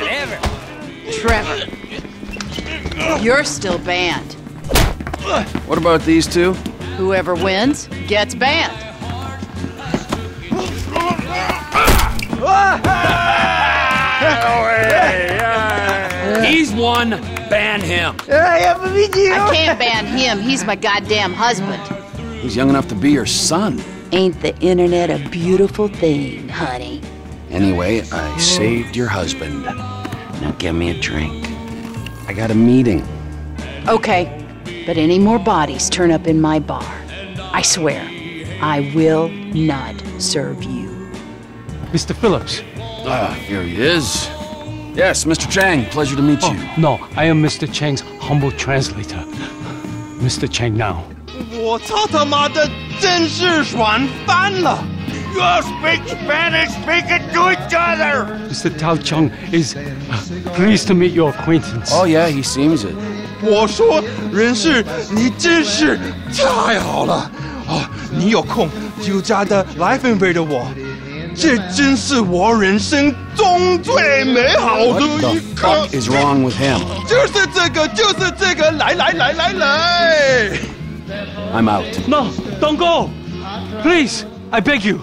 Whatever. Trevor. You're still banned. What about these two? Whoever wins gets banned. He's one. Ban him. I can't ban him. He's my goddamn husband. He's young enough to be your son. Ain't the internet a beautiful thing, honey? Anyway, I saved your husband. Now give me a drink. I got a meeting. Okay, but any more bodies turn up in my bar. I swear, I will not serve you. Mr. Philips. Ah, here he is. Yes, Mr. Cheng, pleasure to meet oh, you. No, I am Mr. Cheng's humble translator. Mr. Cheng now you all speak Spanish, speaking to each other. Mr. Tao Cheng is uh, pleased to meet your acquaintance. Oh yeah, he seems it. 我说，人事，你真是太好了啊！你有空就加的来分配的我，这真是我人生中最美好的一刻。Is wrong with him？就是这个，就是这个，来来来来来。I'm out. No, don't go. Please, I beg you.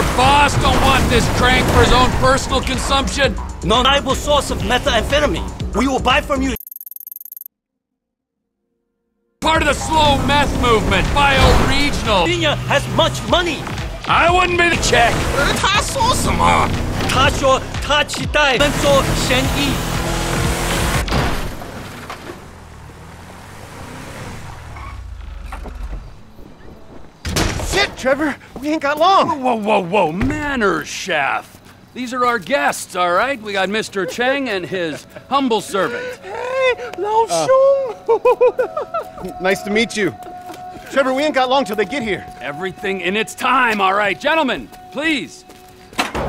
Your boss don't want this crank for his own personal consumption. Non-reliable source of methamphetamine. We will buy from you. Part of the slow meth movement, bio-regional. Pina has much money. I wouldn't be the check. 他说什么？他说他期待能做生意。 Trevor, we ain't got long. Whoa, whoa, whoa, manners, chef. These are our guests, all right? We got Mr. Cheng and his humble servant. Hey, 老兄。Nice uh, to meet you. Trevor, we ain't got long till they get here. Everything in its time, all right. Gentlemen, please.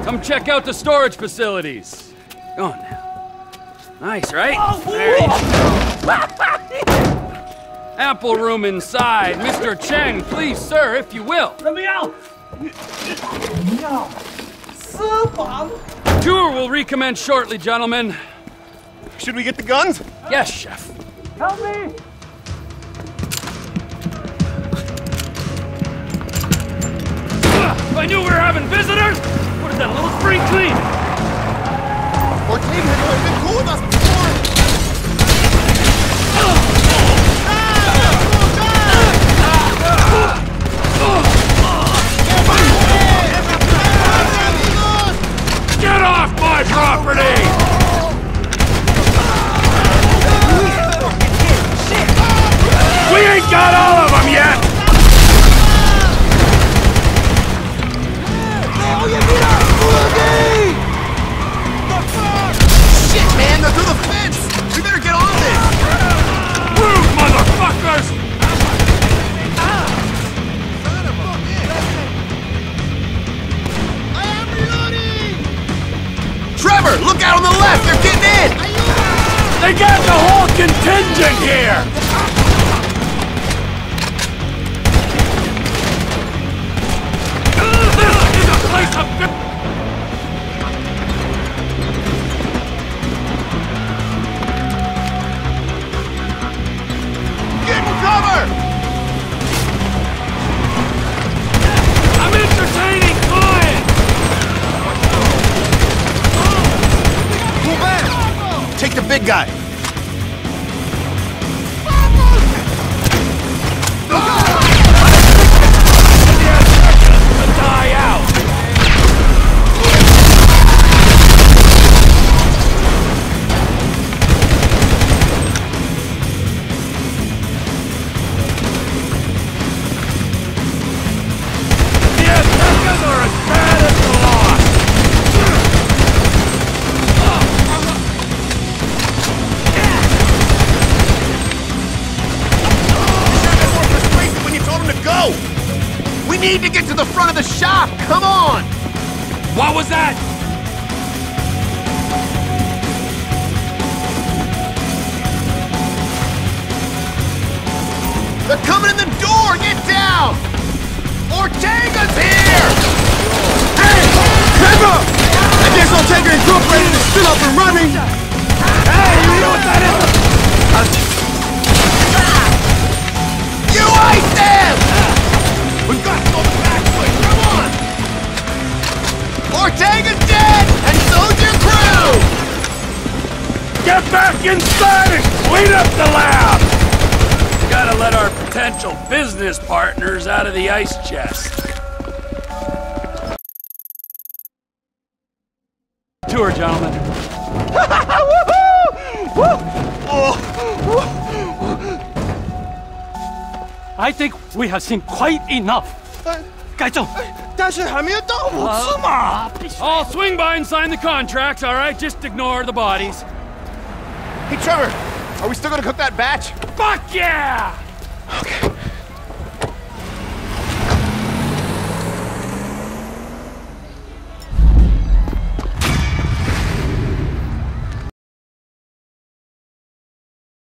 Come check out the storage facilities. Go on now. Nice, right? There you go. Ample room inside. Mr. Cheng, please, sir, if you will. Let me out. No. Super! Tour will recommence shortly, gentlemen. Should we get the guns? Yes, chef. Help me. If I knew we were having visitors, what is that, a little spring clean? Ortega had only been cool contingent here! This is a place of. Get cover. I'm entertaining. Take the big guy. Need to get to the front of the shop! Come on! What was that? They're coming in the door! Get down! Ortega's here! Hey! Trevor! I guess Ortega Incorporated is still up and running! Hey, you know what that is? Get back inside and clean up the lab! Gotta let our potential business partners out of the ice chest. Tour, gentlemen. I think we have seen quite enough. 该正，但是还没有到五次嘛。 I'll swing by and sign the contracts, all right? Just ignore the bodies. Hey, Trevor, are we still gonna cook that batch? Fuck yeah! Okay.